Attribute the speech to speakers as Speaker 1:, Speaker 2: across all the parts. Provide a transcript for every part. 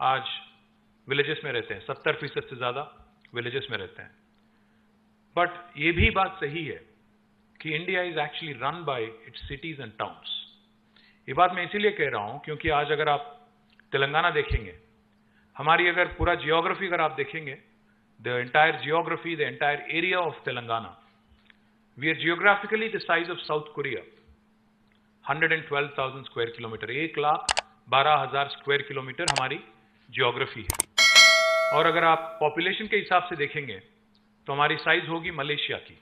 Speaker 1: आज विलेजेस में रहते हैं सत्तर फ़ीसद से ज़्यादा विलेजेस में रहते हैं। बट ये भी बात सही है कि India is actually run by its cities and towns ये बात मैं इसीलिए कह रहा हूँ क्योंकि आज अगर आप तेलंगाना देखेंगे हमारी अगर पूरा जियोग्राफी अगर आप देखेंगे the entire geography the entire area of Telangana we are geographically the size of South Korea 112,000 square kilometre एक लाख बारह हज़ार स्क्वायर किलोमीटर हमारी जियोग्राफी है। और अगर आप पॉपुलेशन के हिसाब से देखेंगे तो हमारी साइज़ होगी मलेशिया की।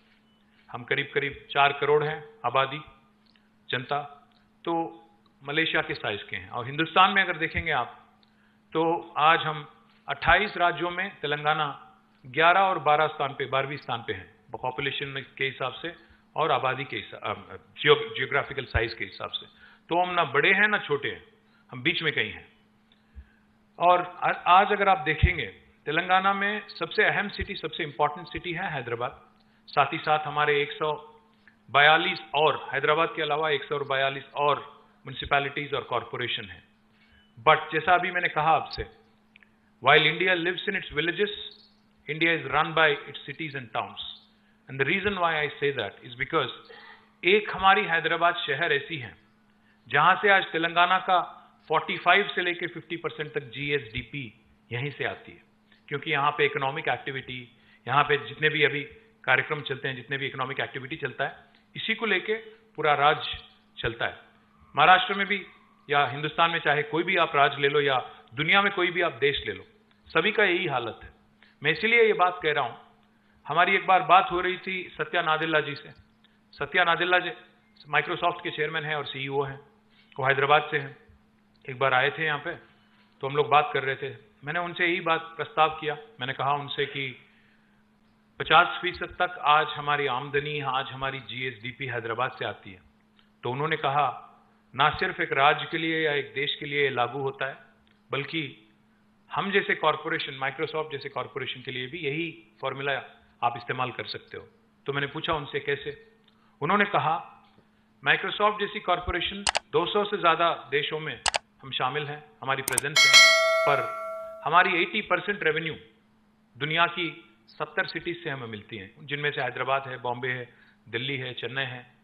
Speaker 1: हम करीब करीब चार करोड़ हैं, आबादी, जनता। तो मलेशिया के साइज़ के हैं। और हिंदुस्तान में अगर देखेंगे आप तो आज हम 28 राज्यों में तेलंगाना 11 और 12 स्थान पे 12वीं स्थान पे हैं पॉपुलेशन के हिसाब से और आबादी के हिसाब जियोग्राफिकल साइज़ के हिसाब से। तो हम ना बड़े हैं, ना छोटे हैं, हम बीच में कहीं हैं। और आज अगर आप देखेंगे, तेलंगाना में सबसे अहम सिटी सबसे इंपॉर्टेंट सिटी है हैदराबाद। साथ ही साथ हमारे 142 और, हैदराबाद के अलावा 142 और म्यूनिसिपैलिटीज और कॉरपोरेशन है। बट जैसा अभी मैंने कहा आपसे while India lives in its villages India is run by its cities and towns and the reason why I say that is because एक हमारी हैदराबाद शहर ऐसी है, जहाँ से आज तेलंगाना का 45 से लेकर 50 परसेंट तक जीएसडीपी यहीं से आती है। क्योंकि यहाँ पे इकोनॉमिक एक्टिविटी यहाँ पे जितने भी अभी कार्यक्रम चलते हैं, जितने भी इकोनॉमिक एक्टिविटी चलता है, इसी को लेके पूरा राज्य चलता है। महाराष्ट्र में भी या हिंदुस्तान में चाहे कोई भी आप राज्य ले लो या दुनिया में कोई भी आप देश ले लो, सभी का यही हालत है। मैं इसीलिए ये बात कह रहा हूँ। हमारी एक बार बात हो रही थी सत्या नादिल्ला जी से। सत्या नादिल्ला जी माइक्रोसॉफ्ट के चेयरमैन हैं और सीईओ हैं, वो हैदराबाद से हैं। एक बार आए थे यहाँ पे तो हम लोग बात कर रहे थे। मैंने उनसे यही बात प्रस्ताव किया। मैंने कहा उनसे कि 50 फ़ीसद तक आज हमारी आमदनी, आज हमारी जीएसडीपी हैदराबाद से आती है। तो उन्होंने कहा, ना सिर्फ़ एक राज्य के लिए या एक देश के लिए लागू होता है, बल्कि हम जैसे कॉरपोरेशन, माइक्रोसॉफ्ट जैसे कॉरपोरेशन के लिए भी यही फॉर्मूला आप इस्तेमाल कर सकते हो। तो मैंने पूछा उनसे कैसे। उन्होंने कहा, माइक्रोसॉफ्ट जैसी कॉरपोरेशन 200 से ज़्यादा देशों में हम शामिल हैं हमारी प्रेजेंस है पर हमारी 80 परसेंट रेवेन्यू दुनिया की 70 सिटीज़ से हमें मिलती हैं। जिनमें से हैदराबाद है बॉम्बे है दिल्ली है चेन्नई है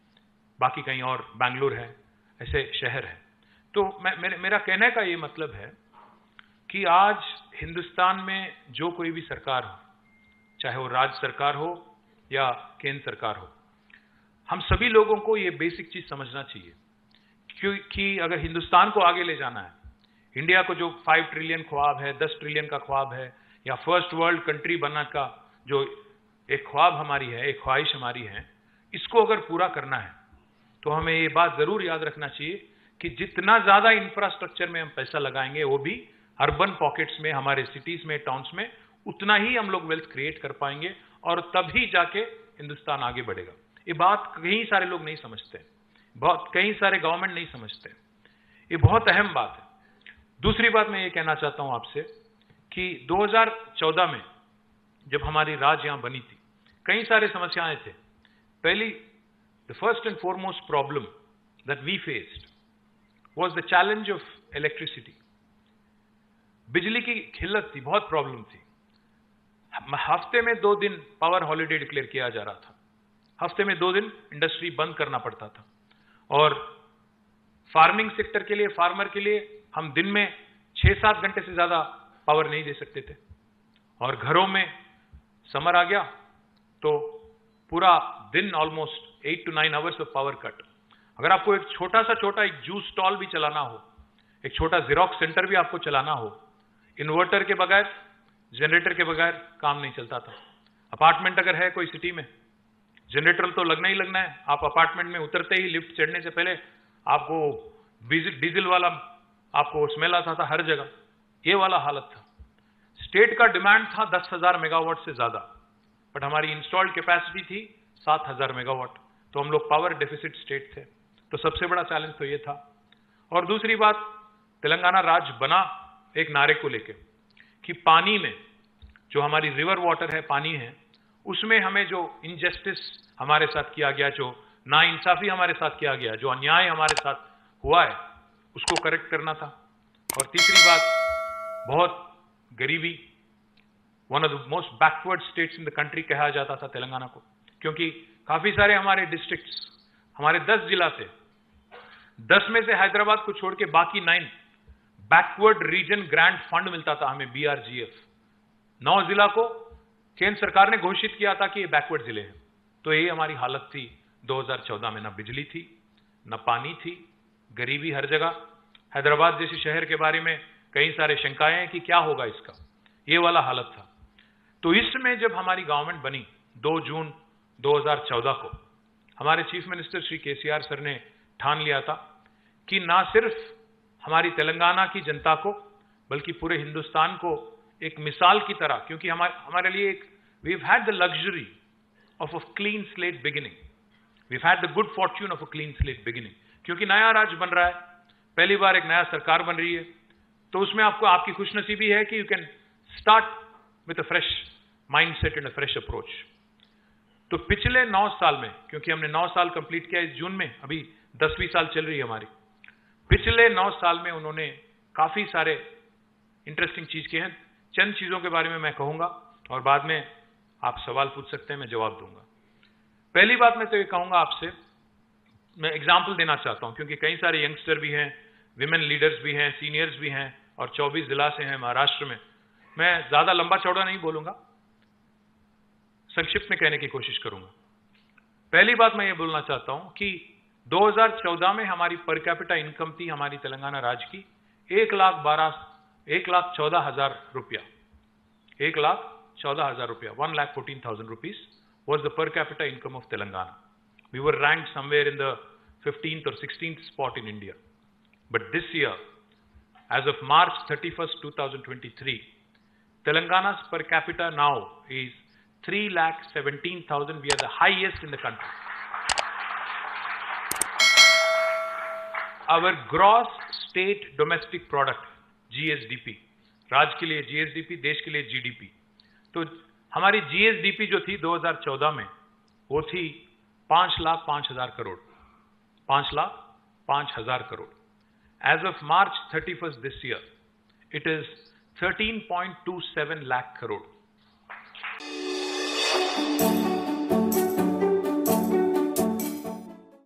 Speaker 1: बाकी कहीं और बैंगलोर है ऐसे शहर है। तो मैं मेरे, मेरा कहने का ये मतलब है कि आज हिंदुस्तान में जो कोई भी सरकार हो चाहे वो राज्य सरकार हो या केंद्र सरकार हो हम सभी लोगों को ये बेसिक चीज़ समझना चाहिए। क्योंकि अगर हिंदुस्तान को आगे ले जाना है, इंडिया को जो फाइव ट्रिलियन ख्वाब है, दस ट्रिलियन का ख्वाब है, या फ़र्स्ट वर्ल्ड कंट्री बनना का जो एक ख्वाब हमारी है, एक ख्वाहिश हमारी है, इसको अगर पूरा करना है तो हमें ये बात ज़रूर याद रखना चाहिए कि जितना ज़्यादा इंफ्रास्ट्रक्चर में हम पैसा लगाएँगे, वो भी अर्बन पॉकेट्स में, हमारे सिटीज़ में टाउन्स में, उतना ही हम लोग वेल्थ क्रिएट कर पाएँगे और तभी जाके हिंदुस्तान आगे बढ़ेगा। ये बात कई सारे लोग नहीं समझते। बहुत, कई सारे गवर्नमेंट नहीं समझते। ये बहुत अहम बात है। दूसरी बात मैं ये कहना चाहता हूँ आपसे कि 2014 में जब हमारी राज यहाँ बनी थी, कई सारे समस्याएँ थे। पहली the first and foremost problem that we faced was the challenge of electricity बिजली की खिल्लत थी, बहुत प्रॉब्लम थी। हफ़्ते में दो दिन पावर हॉलीडे डिक्लेयर किया जा रहा था। हफ़्ते में दो दिन इंडस्ट्री बंद करना पड़ता था। और फ़ार्मिंग सेक्टर के लिए फार्मर के लिए हम दिन में छह सात घंटे से ज़्यादा पावर नहीं दे सकते थे। और घरों में समर आ गया तो पूरा दिन almost eight to nine hours of power cut अगर आपको एक छोटा सा छोटा एक जूस स्टॉल भी चलाना हो, एक छोटा जीरोक्स सेंटर भी आपको चलाना हो इन्वर्टर के बगैर जनरेटर के बगैर काम नहीं चलता था। अपार्टमेंट अगर है कोई सिटी में जनरेटर तो लगना ही लगना है। आप अपार्टमेंट में उतरते ही लिफ्ट चढ़ने से पहले आपको डीजल वाला, आपको स्मेल आता था हर जगह। ये वाला हालत था। स्टेट का डिमांड था दस हज़ार मेगावाट से ज़्यादा। बट हमारी इंस्टॉल्ड कैपेसिटी थी सात हज़ार मेगावाट तो हम लोग पावर डेफिसिट स्टेट थे। तो सबसे बड़ा चैलेंज तो ये था। और दूसरी बात, तेलंगाना राज्य बना एक नारे को लेकर कि पानी में जो हमारी रिवर वाटर है, पानी है उसमें हमें जो इनजस्टिस हमारे साथ किया गया, जो ना इंसाफी हमारे साथ किया गया, जो अन्याय हमारे साथ हुआ है, उसको करेक्ट करना था। और तीसरी बात, बहुत गरीबी one of the most backward states in the country कहा जाता था तेलंगाना को, क्योंकि काफ़ी सारे हमारे डिस्ट्रिक्ट्स हमारे दस जिला थे, दस में से हैदराबाद को छोड़ के बाकी nine backward region grant fund मिलता था हमें बीआरजीएफ नौ जिला को केंद्र सरकार ने घोषित किया था कि ये बैकवर्ड ज़िले हैं। तो ये हमारी हालत थी। 2014 में न बिजली थी, न पानी थी, गरीबी हर जगह। हैदराबाद जैसे शहर के बारे में कई सारे शंकाएँ हैं कि क्या होगा इसका। ये वाला हालत था। तो इसमें जब हमारी गवर्नमेंट बनी 2 जून 2014 को, हमारे chief minister Shri KCR sir ने ठान लिया था कि ना सिर्फ़ हमारी तेलंगाना की जनता को, बल्कि पूरे हिंदुस्तान को एक मिसाल की तरह, क्योंकि हमारे हमारे लिए एक we had the luxury of a clean slate beginning we had the good fortune of a clean slate beginning क्योंकि नया राज्य बन रहा है, पहली बार एक नया सरकार बन रही है तो उसमें आपको, आपकी खुशनसीबी है कि you can start with a fresh mind set and a fresh approach तो पिछले नौ साल में, क्योंकि हमने नौ साल कंप्लीट किया इस जून में, अभी दसवीं साल चल रही है हमारी, पिछले नौ साल में उन्होंने काफ़ी सारे इंटरेस्टिंग चीज़ किए हैं। चंद चीज़ों के बारे में मैं कहूँगा और बाद में आप सवाल पूछ सकते हैं, मैं जवाब दूँगा। पहली बात मैं तो ये कहूँगा आपसे, मैं एग्ज़ाम्पल देना चाहता हूँ, क्योंकि कई सारे यंगस्टर भी हैं विमेन लीडर्स भी हैं सीनियर्स भी हैं और 24 जिला से हैं महाराष्ट्र में। मैं ज़्यादा लंबा चौड़ा नहीं बोलूँगा, संक्षिप्त में कहने की कोशिश करूँगा। पहली बात मैं ये बोलना चाहता हूँ कि 2014 में हमारी पर कैपिटा इनकम थी हमारी तेलंगाना राज्य की, एक लाख बारह एक लाख चौदह हजार रुपया एक लाख चौदह हजार रुपया one lakh fourteen thousand rupees was the per capita income of Telangana we were ranked somewhere in the 15th or 16th spot in India. But this year, as of March 31st, 2023, Telangana's per capita now is 3,17,000. We are the highest in the country. Our gross state domestic product, GSDP, राज्य के लिए GSDP देश के लिए GDP तो हमारी GSDP जो थी 2014 में वो थी पाँच लाख पाँच हज़ार करोड़। पाँच लाख पाँच हज़ार crore. As of March thirty first this year it is thirteen point two seven lakh crore